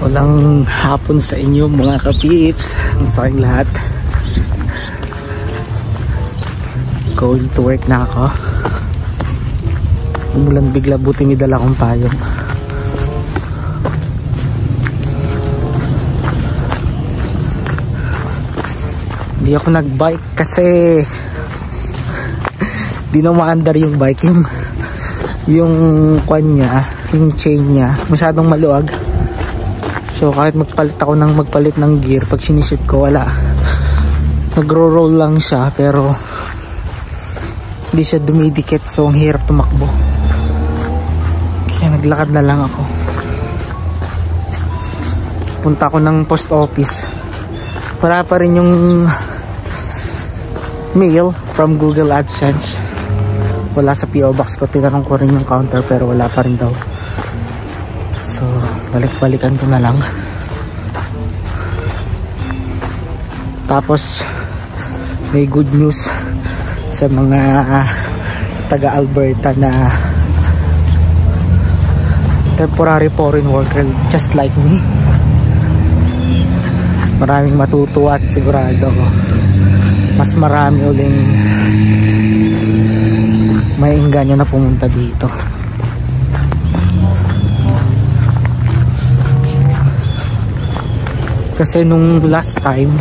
Walang hapon sa inyo mga kapips. Ang sayang lahat. Going to work na ako. Umulan bigla buti may dala akong payong. Hindi ako nagbike kasi di na maandar yung bike yung yung kwan niya yung chain niya. Masyadong maluwag. So kahit magpalit ako ng magpalit ng gear pag sinisip ko wala. Nagro-roll lang siya pero hindi siya dumidikit. So ang hirap tumakbo. Kaya naglakad na lang ako. Punta ako ng post office. Wala pa rin yung mail from Google AdSense wala sa PO box ko. Tinanong ko rin yung counter pero wala pa rin daw. So balik-balikan ko na lang. Tapos may good news sa mga uh, taga Alberta na temporary foreign worker just like me. Maraming matutuwa at sigurado mas marami uling may inganyo na pumunta dito. Kasi nung last time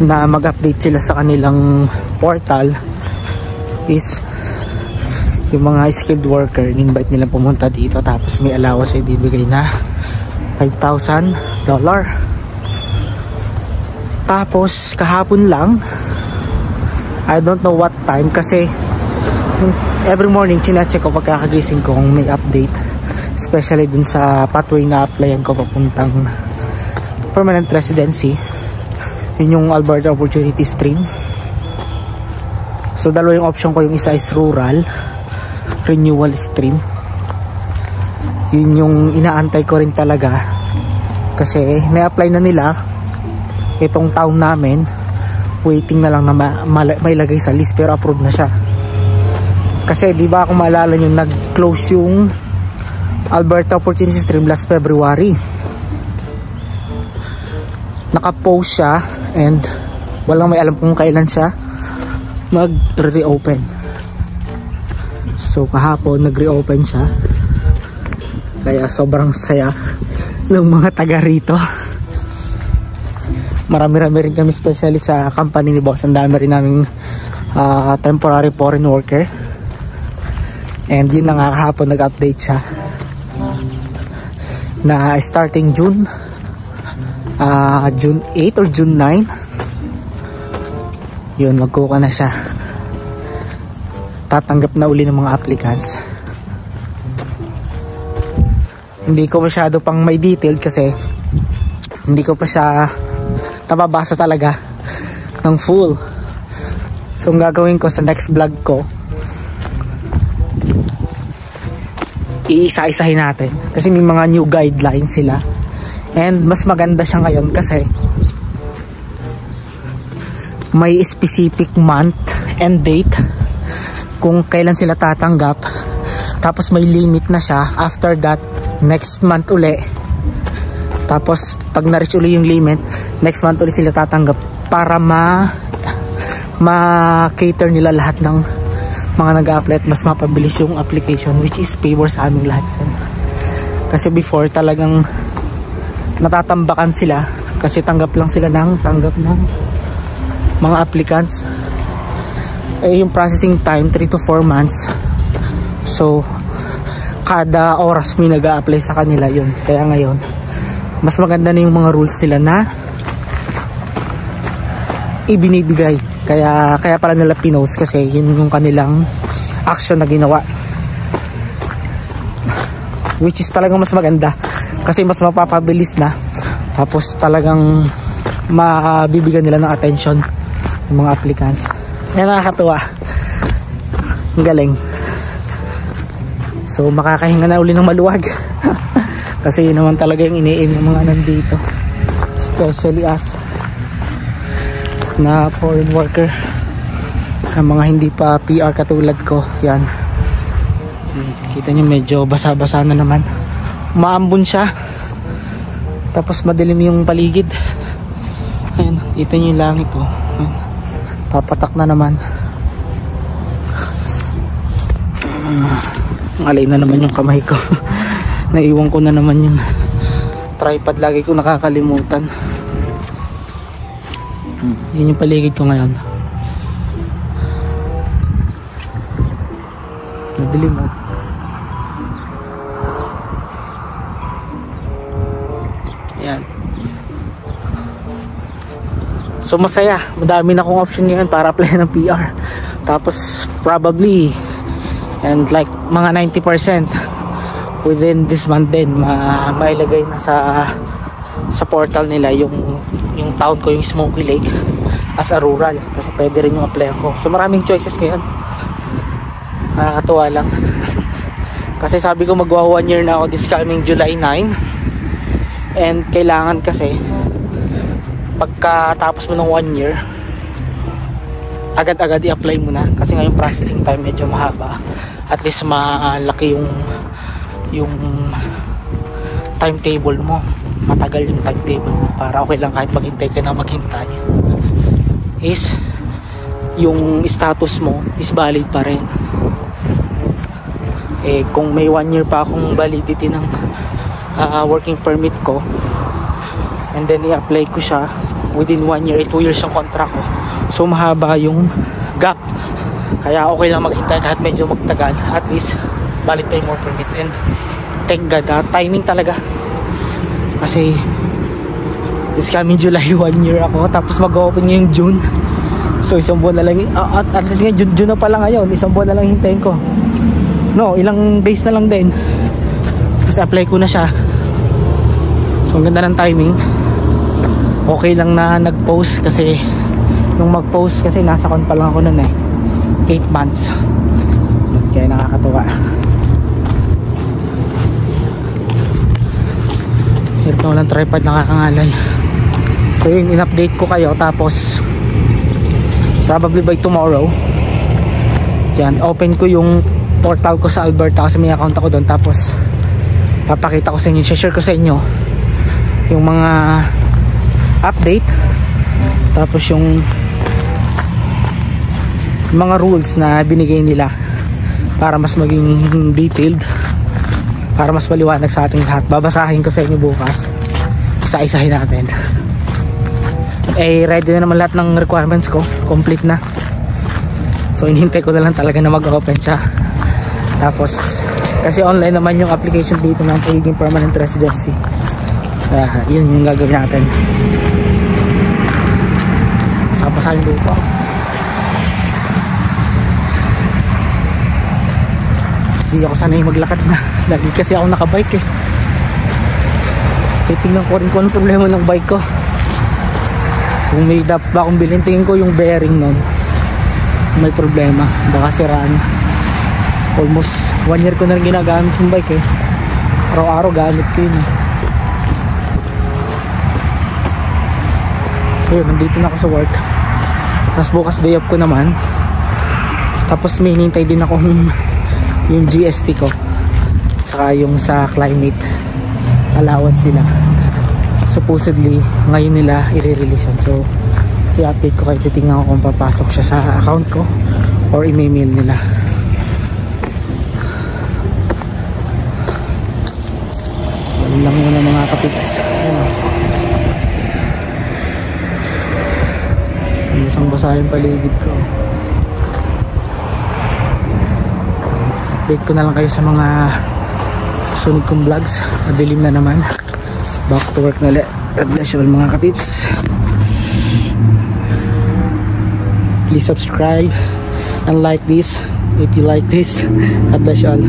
na mag-update sila sa kanilang portal is yung mga skilled worker in-invite nila pumunta dito tapos may allowance ay bibigay na 5,000 dollar. Tapos kahapon lang I don't know what time kasi every morning chinecheck ko pagkakagising ko kung may update. Especially dun sa pathway na applyan ko papuntang permanent residency. Yun yung Alberta Opportunity Stream. So dalawa yung option ko. Yung isa is rural renewal stream. Yun yung inaantay ko rin talaga. Kasi may apply na nila itong town namin waiting na lang na ma ma mailagay sa list pero approved na siya. Kasi di ba kung maalala nyo nag-close yung Alberta Opportunity Stream last February. Naka-post siya and walang may alam kung kailan siya mag-reopen. So kahapon nag-reopen siya. Kaya sobrang saya ng mga taga rito marami-rami rin kami especially sa company ni boss. Ang dami rin naming uh, temporary foreign worker. And yun na nga kahapon nag-update siya na starting June uh, June 8 or June 9 yun magkuka na siya. Tatanggap na uli ng mga applicants. Hindi ko masyado pang may detail kasi hindi ko pa siya nababasa talaga ng full. So ang gagawin ko sa next vlog ko iisa-isahin natin. Kasi may mga new guidelines sila. And mas maganda siya ngayon kasi may specific month and date kung kailan sila tatanggap. Tapos may limit na siya after that next month uli. Tapos pag na-reach uli yung limit next month ulit sila tatanggap para ma ma-cater nila lahat ng mga nag-apply at mas mapabilis yung application which is favor sa aming lahat yan. kasi before talagang natatambakan sila kasi tanggap lang sila ng tanggap ng mga applicants. Eh yung processing time 3 to 4 months. So kada oras may nag apply sa kanila yun. Kaya ngayon mas maganda na yung mga rules nila na ibinibigay. Kaya kaya pala nila pinost kasi yun yung kanilang action na ginawa. Which is talagang mas maganda. Kasi mas mapapabilis na. Tapos talagang mabibigyan nila ng attention ng mga applicants. Yan nakakatuwa. Ang galing. So makakahinga na uli ng maluwag. Kasi yun naman talaga yung iniin ng mga nandito. Especially us na foreign worker. Ang mga hindi pa PR katulad ko yan. Kita nyo medyo basa-basa na naman. Maambon siya. Tapos madilim yung paligid. Ayan kita nyo yung langit oh. Papatak na naman. Alay na naman yung kamay ko. Naiwan ko na naman yung tripod lagi ko nakakalimutan hmm, yun yung paligid ko ngayon madilim oh Yan. So masaya. Madami na akong option ngayon para apply ng PR. Tapos probably and like mga 90% within this month din ma mailagay na sa sa portal nila yung yung town ko yung Smoky Lake as a rural. Kasi pwede rin yung apply ko so maraming choices ngayon. Nakakatuwa lang. Kasi sabi ko magwa 1 year na ako this coming July 9 and kailangan kasi pagkatapos mo ng 1 year agad-agad i-apply mo na. Kasi ngayon processing time medyo mahaba. At least malaki yung yung timetable mo matagal yung timetable mo para okay lang kahit maghintay ka na maghintay. Is yung status mo is valid pa rin. Eh kung may 1 year pa akong validity ng uh, working permit ko and then i-apply ko siya within 1 year, 2 years yung contract ko. So mahaba yung gap. Kaya okay lang maghintay kahit medyo magtagal. At least valid pa yung work permit. And thank God uh, timing talaga kasi this coming July 1 year ako. Tapos mag-open ngayong June. So isang buwan na lang at, at least ngayon June, June na pala ngayon. Isang buwan na lang hintayin ko. No ilang days na lang din. Kasi apply ko na siya. So ang ganda ng timing. Okay lang na nag post kasi nung mag post kasi nasa kon pa lang ako nun eh. 8 months. Kaya nakakatuwa hirap na walang tripod nakakangalay. So yun in-update ko kayo tapos probably by tomorrow yan open ko yung portal ko sa Alberta kasi may account ako doon tapos papakita ko sa inyo share ko sa inyo yung mga update tapos yung mga rules na binigay nila para mas maging detailed para mas maliwanag sa ating lahat babasahin ko sa inyo bukas isa-isahin natin eh ready na naman lahat ng requirements ko complete na so inhintay ko na lang talaga na mag-open siya tapos kasi online naman yung application dito ng pagiging permanent residency. Kaya yun yung gagawin natin. Sapasahin lupa. Hindi ako sanay maglakad na. Lagi kasi ako nakabike eh. Titignan ko rin kung anong problema ng bike ko. Kung may dapat ba akong bilhin, tingin ko yung bearing nun. May problema. Baka siraan almost one year ko na rin ginagamit yung bike eh araw-araw gamit ko yun so yun nandito na ako sa work tapos bukas day off ko naman tapos may hinintay din ako yung GST ko. Saka yung sa climate allowance nila. Supposedly ngayon nila i-release yan so i-update ko kayo. Titingnan ko kung papasok siya sa account ko or i-mail nila. Yun lang muna mga kapiks ayan basang basa yung paligid ko update ko na lang kayo sa mga sunod kong vlogs. Madilim na naman. Back to work na ulit. God bless you all mga kapips. Please subscribe and like this if you like this. God bless you all